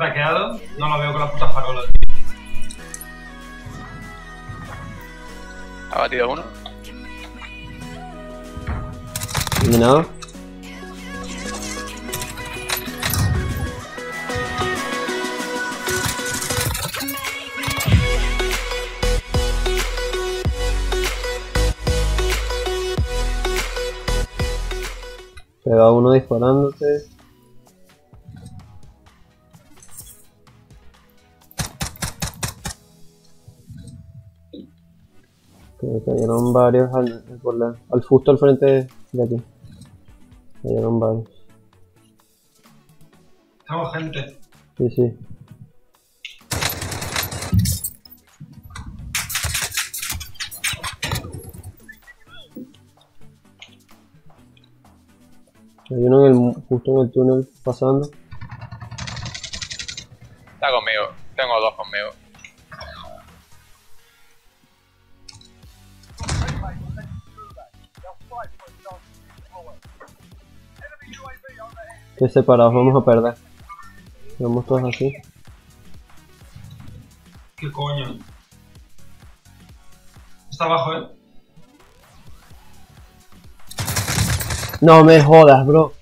Traqueado, no lo veo con la puta farola, tío. Ha batido uno. Eliminado. Pega uno disparándote. Que me cayeron varios al, por la- al justo al frente de aquí. Cayeron varios. Tengo gente. Sí, sí. Hay uno en el, mu- justo en el túnel pasando. Está conmigo. Tengo dos conmigo. Que separados vamos a perder. Vamos todos así. ¿Qué coño? Está abajo, eh. No me jodas, bro.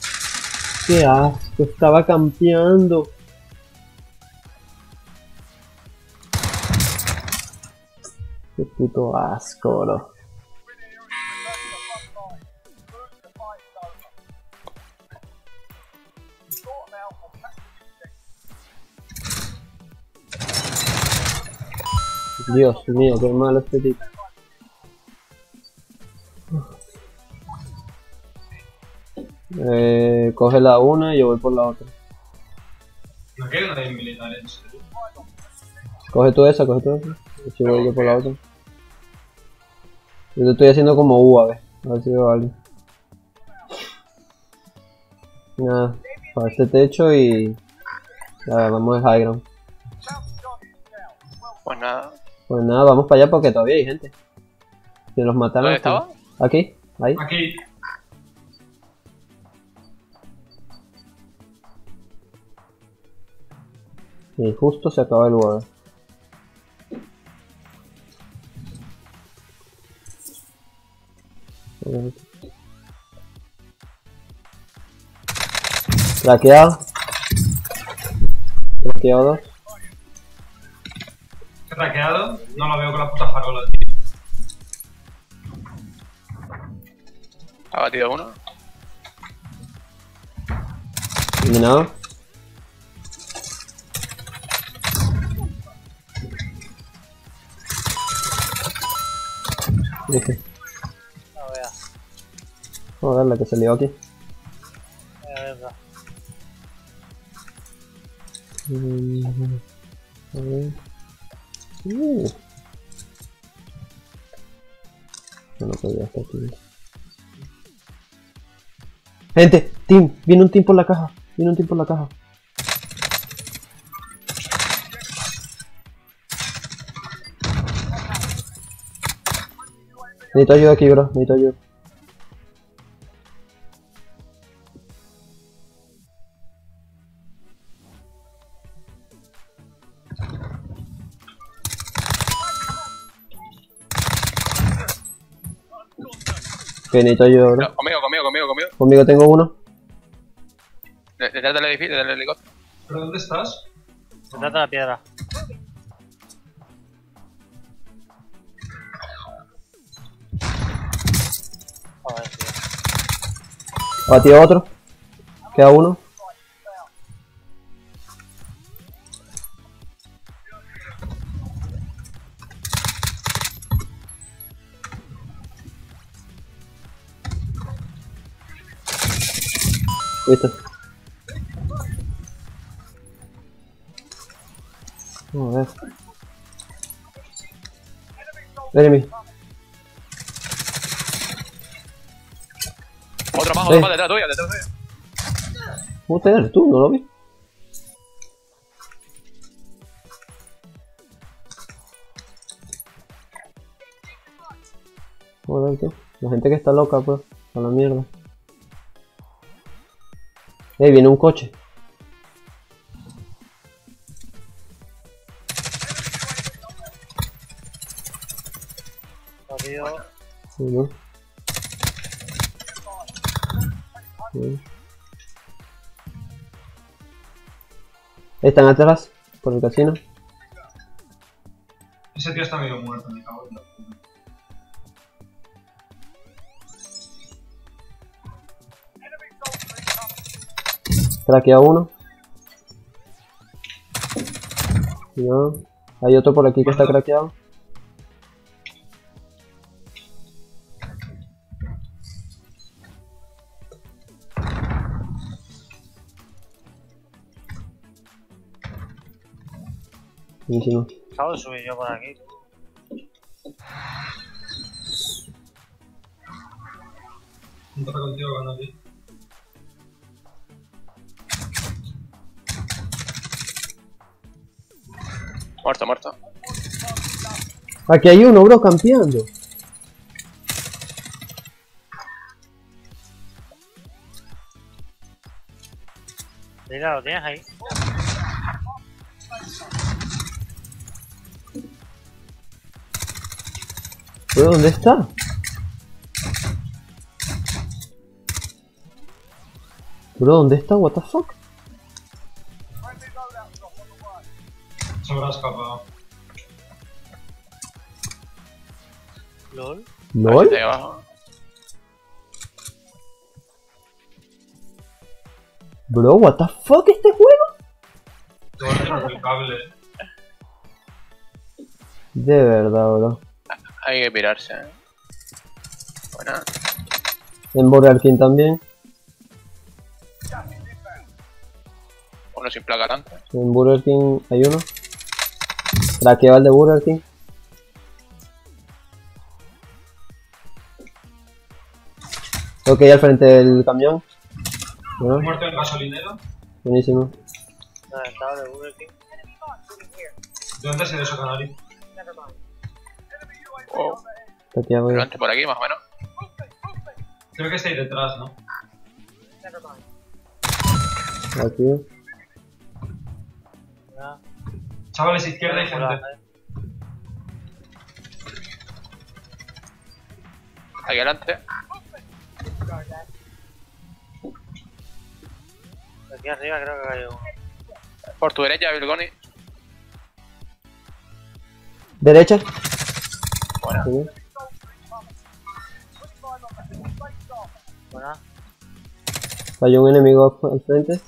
Qué asco, estaba campeando. Qué puto asco, bro. Dios mío, qué malo este tipo. Eh, coge la una y yo voy por la otra. No quiero nadie militar, en serio. Coge tú esa, coge tú esa. Y si voy yo por la otra. Yo te estoy haciendo como U, a ver. A ver si veo a alguien. Nada, para este techo y. Ya, vamos al high ground. Pues nada. Pues nada, vamos para allá porque todavía hay gente. Que los mataron. ¿Dónde estaba? Aquí, ahí. Aquí. Y justo se acaba el huevo. Traqueado. Traqueado 2 craqueado, no lo veo con las putas farolas, tío. ¿Ha batido uno? Eliminado. Dije. No veas. Joder, la que se lió aquí. -hmm. A ver. Uh. No podía estar aquí. Gente, team, viene un team por la caja. Viene un team por la caja. Necesito ayuda aquí, bro. Necesito ayuda. Que necesito ayuda, bro. No, conmigo, conmigo, conmigo, conmigo. Conmigo tengo uno. De- Detrás del edificio, detrás del helicóptero. ¿Pero dónde estás? Se trata de la piedra. Joder, tío. Batió otro. Queda uno. Listo. Joder. Enemy. Otro más, otro más detrás tuya, detrás tuya. ¿Cómo te eres tú? ¿No lo vi? Joder, tú. La gente que está loca, pues. A la mierda. Eh, viene un coche. Sí. Están atrás, por el casino. Ese tío está medio muerto, me cago en la Craquea uno. No. Hay otro por aquí que está craqueado. Buenísimo. Acabo de subir yo por aquí. Un contigo Muerto, muerto. Aquí hay uno, bro, campeando. Mira, lo tienes ahí. Bro, ¿dónde está? Bro, ¿dónde está? What the fuck? Se habrá escapado. LOL. ¿LOL? Bro, what the fuck este juego? El cable. De verdad, bro. Hay que pirarse. eh. Buena. En Burger King también. Uno sin placa delante. En Burger King hay uno. Craqueaba el de Burger King. Ok, al frente del camión. Bueno, Muerto en el gasolinero. buenísimo. No, estaba de Burger King. ¿De dónde ha sido eso, Canari? Oh, antes por aquí, más o menos. Creo que está ahí detrás, ¿no? Aquí. Ya. Chavales, izquierda la- gente. Aquí adelante. Aquí arriba creo que hay uno. Por tu derecha, Bilgoni. Derecha. Buena. Sí. Buena. Hay un enemigo al frente.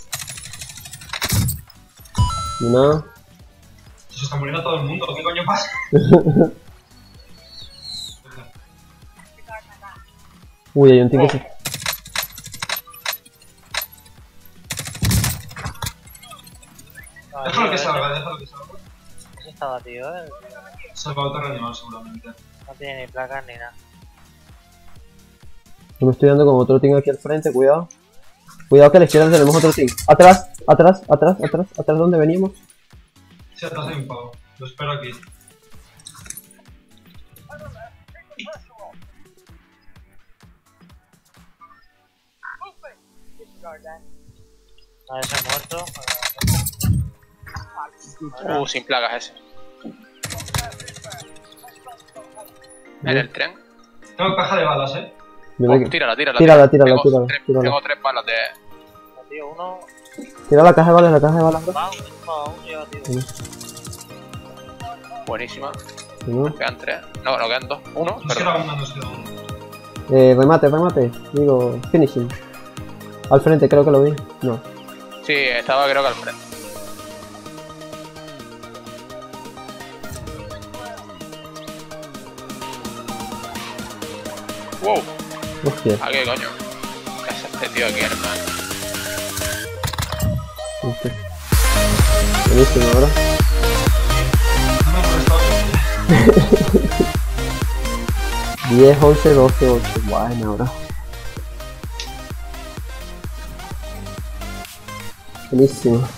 Y nada. Se está muriendo todo el mundo. ¿Qué coño pasa? Uy, hay un tío que se... Déjalo que salga, déjalo que salga. Ese estaba tío, eh. Se va a autorreanimar seguramente. No tiene ni placas ni nada. Yo me estoy dando con otro team aquí al frente, cuidado. Cuidado que a la izquierda tenemos otro team. Atrás, atrás, atrás, atrás, atrás donde veníamos. Hay un pavo. Lo espero aquí. A ese muerto. Uh, sin placas ese. En el tren. Tengo caja de balas, ¿eh? Oh, me- tírala, tírala. Tírala, tírala, tengo tírala, tres, tírala. Tengo tres balas de. Ah, tío, uno. Tira la caja de balas, la caja de balas, bro. Va, uno, uno lleva, tío. Buenísima. Si no, Quedan tres. No, no quedan dos. Nos perdón. nos uno. Eh, remate, remate. Digo, finishing. Al frente, creo que lo vi. No. Sí, estaba creo que al frente. Wow, Hostia. ¿a qué coño? ¿Qué hace este tío aquí, hermano? hostia. Buenísimo, bro. No me he prestado. 10, 11, 12, 8. Buena, bro. Buenísimo.